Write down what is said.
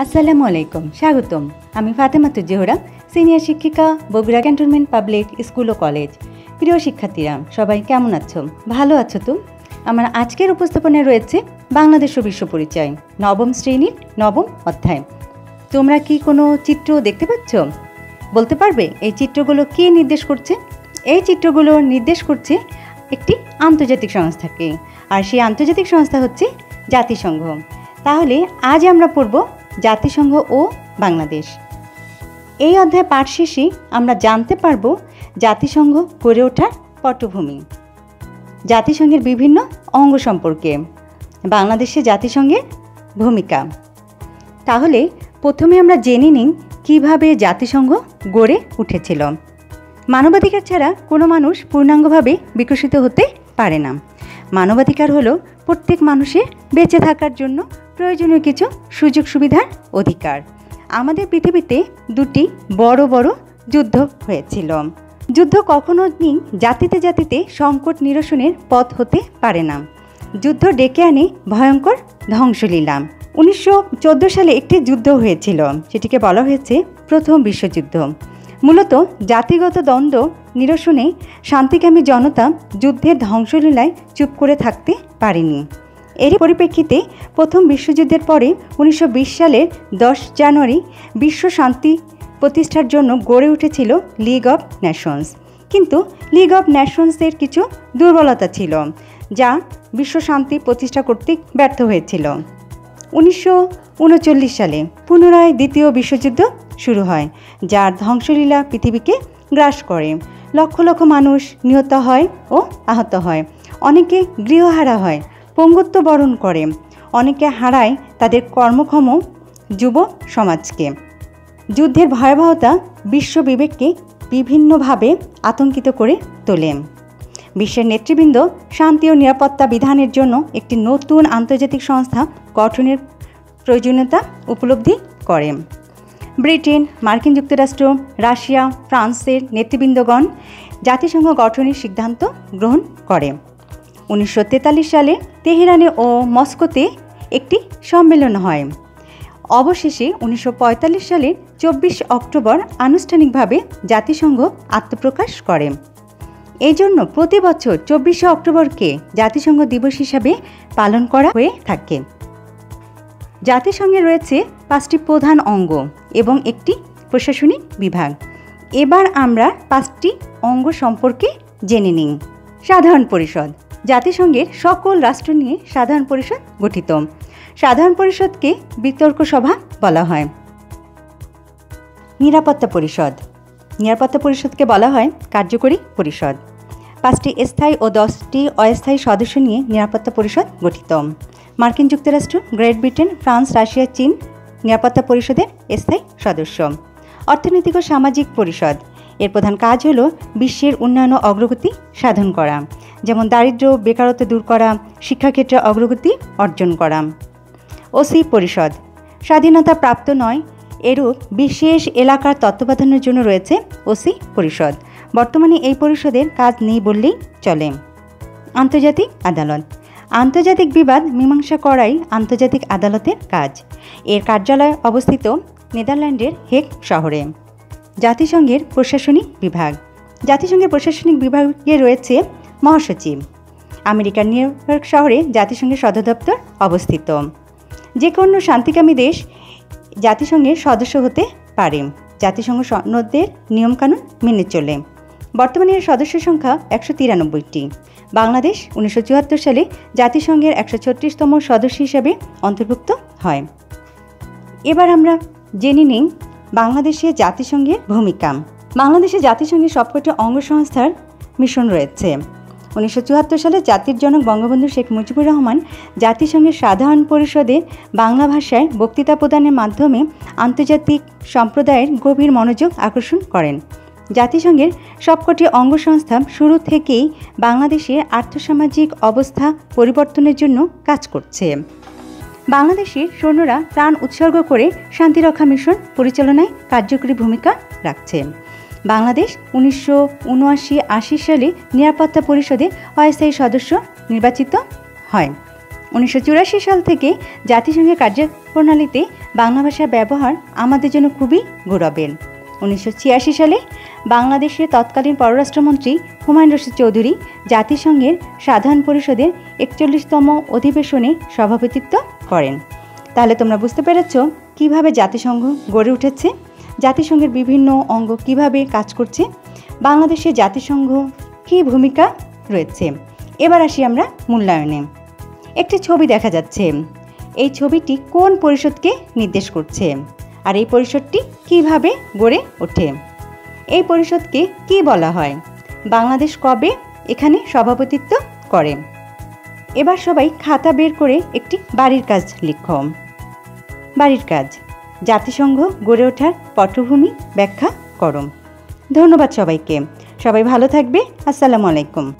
আসসালামু আলাইকুম, স্বাগতম। আমি ফাতেমাতু জোহরা, সিনিয়র শিক্ষিকা, বগুড়া ক্যান্টনমেন্ট পাবলিক স্কুল ও কলেজ। প্রিয় শিক্ষার্থীরা, সবাই কেমন আছো? ভালো আছো তো? আমার আজকের উপস্থাপনায় রয়েছে বাংলাদেশ ও বিশ্ব পরিচয়, নবম শ্রেণির নবম অধ্যায়। তোমরা কি কোনো চিত্র দেখতে পাচ্ছ? বলতে পারবে, এই চিত্রগুলো কি নির্দেশ করছে? এই চিত্রগুলো নির্দেশ করছে একটি আন্তর্জাতিক সংস্থাকে, আর সেই আন্তর্জাতিক সংস্থা হচ্ছে জাতিসংঘ। তাহলে আজ আমরা পড়ব জাতিসংঘ ও বাংলাদেশ। এই অধ্যায় পাঠ শেষে আমরা জানতে পারব জাতিসংঘ গড়ে ওঠার পটভূমি। জাতিসংঘের বিভিন্ন অঙ্গ সম্পর্কে। বাংলাদেশে জাতিসংঘের ভূমিকা। তাহলে প্রথমে আমরা জেনে নিই কীভাবে জাতিসংঘ গড়ে উঠেছিল। মানবাধিকার ছাড়া কোনো মানুষ পূর্ণাঙ্গভাবে বিকশিত হতে পারে না। মানবাধিকার হলো প্রত্যেক মানুষের বেঁচে থাকার জন্য প্রয়োজনীয় কিছু সুযোগ সুবিধার অধিকার। আমাদের পৃথিবীতে দুটি বড় বড় যুদ্ধ হয়েছিল। যুদ্ধ কখনো জাতিতে জাতিতে সংকট নিরসনের পথ হতে পারে না। যুদ্ধ ডেকে আনে ভয়ঙ্কর ধ্বংসলীলা। উনিশশো সালে একটি যুদ্ধ হয়েছিল, সেটিকে বলা হয়েছে প্রথম বিশ্বযুদ্ধ। মূলত জাতিগত দ্বন্দ্ব নিরসনে শান্তিকামী জনতা যুদ্ধের ধ্বংসলীলায় চুপ করে থাকতে পারেনি। এরই পরিপ্রেক্ষিতে প্রথম বিশ্বযুদ্ধের পরে উনিশশো বিশ সালের দশ জানুয়ারি বিশ্ব শান্তি প্রতিষ্ঠার জন্য গড়ে উঠেছিল লিগ অব ন্যাশনস কিন্তু লিগ অব ন্যাশনসের কিছু দুর্বলতা ছিল, যা বিশ্ব শান্তি প্রতিষ্ঠা করতে ব্যর্থ হয়েছিল। উনিশশো উনচল্লিশ সালে পুনরায় দ্বিতীয় বিশ্বযুদ্ধ শুরু হয়, যার ধ্বংসলীলা পৃথিবীকে গ্রাস করে। লক্ষ লক্ষ মানুষ নিহত হয় ও আহত হয়। অনেকে গৃহহারা হয়। পঙ্গুত্ব বরণ করে। অনেকে হারায় তাদের কর্মক্ষম যুব সমাজকে। যুদ্ধের ভয়াবহতা বিশ্ব বিবেককে বিভিন্নভাবে আতঙ্কিত করে তোলে। বিশ্বের নেতৃবৃন্দ শান্তি ও নিরাপত্তা বিধানের জন্য একটি নতুন আন্তর্জাতিক সংস্থা গঠনের প্রয়োজনীয়তা উপলব্ধি করে। ব্রিটেন, মার্কিন যুক্তরাষ্ট্র, রাশিয়া, ফ্রান্সের নেতৃবৃন্দগণ জাতিসংঘ গঠনের সিদ্ধান্ত গ্রহণ করে। উনিশশো তেতাল্লিশ সালে তেহরানে ও মস্কোতে একটি সম্মেলন হয়। অবশেষে উনিশশো পঁয়তাল্লিশ সালে চব্বিশ অক্টোবর আনুষ্ঠানিকভাবে জাতিসংঘ আত্মপ্রকাশ করে। এই জন্য প্রতি বছর চব্বিশে অক্টোবরকে জাতিসংঘ দিবস হিসাবে পালন করা হয়ে থাকে। জাতিসংঘে রয়েছে পাঁচটি প্রধান অঙ্গ এবং একটি প্রশাসনিক বিভাগ। এবার আমরা পাঁচটি অঙ্গ সম্পর্কে জেনে নিই। সাধারণ পরিষদ জাতিসংঘের সকল রাষ্ট্র নিয়ে সাধারণ পরিষদ গঠিত। সাধারণ পরিষদকে বিতর্ক সভা বলা হয়। নিরাপত্তা পরিষদ। নিরাপত্তা পরিষদকে বলা হয় কার্যকরী পরিষদ। পাঁচটি স্থায়ী ও দশটি অস্থায়ী সদস্য নিয়ে নিরাপত্তা পরিষদ গঠিত। মার্কিন যুক্তরাষ্ট্র, গ্রেট ব্রিটেন, ফ্রান্স, রাশিয়া, চীন নিরাপত্তা পরিষদের স্থায়ী সদস্য। অর্থনৈতিক ও সামাজিক পরিষদ। এর প্রধান কাজ হল বিশ্বের উন্নয়ন ও অগ্রগতি সাধন করা। যেমন বেকারত্ব দূর করা, শিক্ষাক্ষেত্রে অগ্রগতি অর্জন করা। ওসি পরিষদ, স্বাধীনতা প্রাপ্ত নয়, এরূপ বিশেষ এলাকার তত্ত্বাবধানের জন্য রয়েছে ওসি পরিষদ। বর্তমানে এই পরিষদের কাজ নেই বললেই চলে। আন্তর্জাতিক আদালত, আন্তর্জাতিক বিবাদ মীমাংসা করাই আন্তর্জাতিক আদালতের কাজ। এর কার্যালয় অবস্থিত নেদারল্যান্ডের হেক শহরে। জাতিসংঘের প্রশাসনিক বিভাগ, জাতিসংঘের প্রশাসনিক বিভাগে রয়েছে মহাসচিব। আমেরিকার নিউ ইয়র্ক শহরে জাতিসংঘের সদর দপ্তর অবস্থিত। যে কোনো শান্তিকামী দেশ জাতিসংঘের সদস্য হতে পারে। জাতিসংঘ সনদের নিয়মকানুন মেনে চলে। বর্তমানে এর সদস্য সংখ্যা একশো তিরানব্বইটি। বাংলাদেশ উনিশশো চুয়াত্তর সালে জাতিসংঘের একশো ছত্রিশতম সদস্য হিসেবে অন্তর্ভুক্ত হয়। এবার আমরা জেনে নিই বাংলাদেশে জাতিসংঘের ভূমিকা। বাংলাদেশে জাতিসংঘের সবকটি অঙ্গ সংস্থার মিশন রয়েছে। উনিশশো চুয়াত্তর সালে জাতির জনক বঙ্গবন্ধু শেখ মুজিবুর রহমান জাতিসংঘের সাধারণ পরিষদে বাংলা ভাষায় বক্তৃতা প্রদানের মাধ্যমে আন্তর্জাতিক সম্প্রদায়ের গভীর মনোযোগ আকর্ষণ করেন। জাতিসংঘের সবকটি অঙ্গ সংস্থা শুরু থেকেই বাংলাদেশের আর্থসামাজিক অবস্থা পরিবর্তনের জন্য কাজ করছে। বাংলাদেশের সৈন্যরা প্রাণ উৎসর্গ করে শান্তিরক্ষা মিশন পরিচালনায় কার্যকরী ভূমিকা রাখছে। বাংলাদেশ উনিশশো উনআশি আশি সালে নিরাপত্তা পরিষদে অস্থায়ী সদস্য নির্বাচিত হয়। উনিশশো চুরাশি সাল থেকে জাতিসংঘের কার্যপ্রণালীতে বাংলা ভাষার ব্যবহার আমাদের জন্য খুবই গৌরবের। উনিশশো ছিয়াশি সালে বাংলাদেশের তৎকালীন পররাষ্ট্রমন্ত্রী হুমায়ুন রশিদ চৌধুরী জাতিসংঘের সাধারণ পরিষদের একচল্লিশতম অধিবেশনে সভাপতিত্ব করেন। তাহলে তোমরা বুঝতে পেরেছ কীভাবে জাতিসংঘ গড়ে উঠেছে? জাতিসংঘের বিভিন্ন অঙ্গ কীভাবে কাজ করছে, বাংলাদেশে জাতিসংঘ কী ভূমিকা রয়েছে। এবার আসি আমরা মূল্যায়নে। একটি ছবি দেখা যাচ্ছে। এই ছবিটি কোন পরিষদকে নির্দেশ করছে আর এই পরিষদটি কীভাবে গড়ে ওঠে? এই পরিষদকে কি বলা হয়? বাংলাদেশ কবে এখানে সভাপতিত্ব করে? এবার সবাই খাতা বের করে একটি বাড়ির কাজ লিখ। বাড়ির কাজ। জাতিসংঘ গড়ে ওঠার পটভূমি ব্যাখ্যা করম। ধন্যবাদ সবাইকে। সবাই ভালো থাকবে। আসসালামু আলাইকুম।